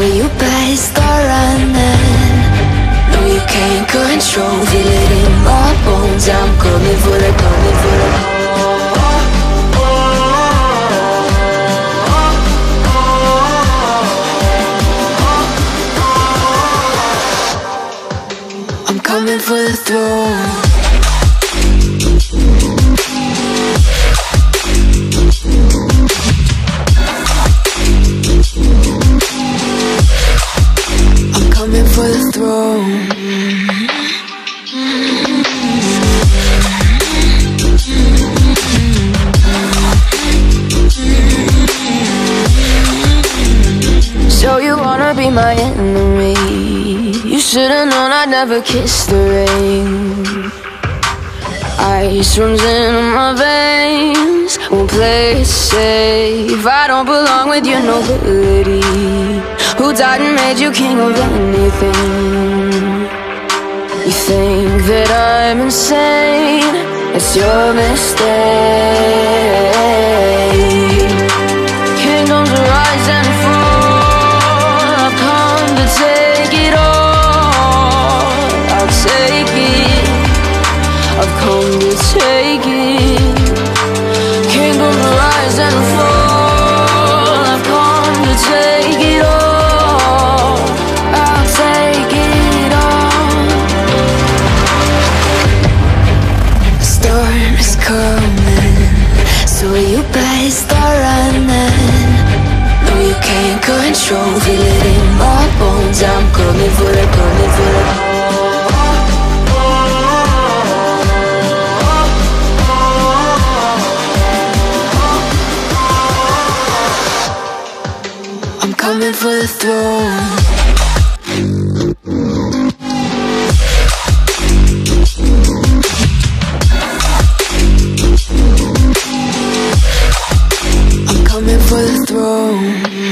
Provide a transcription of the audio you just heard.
So you better start running. No, you can't control, feel it in my bones. I'm coming for the, coming for the. I'm coming for the throne. So you wanna be my enemy? You should've known I'd never kiss the rain. Ice runs in my veins. Won't play it safe. I don't belong with your nobility. Died and made you king of anything? You think that I'm insane? It's your mistake. So you better start running. No, you can't control, feel it in my bones. I'm coming for the, coming for the. I'm coming for the throne. throne.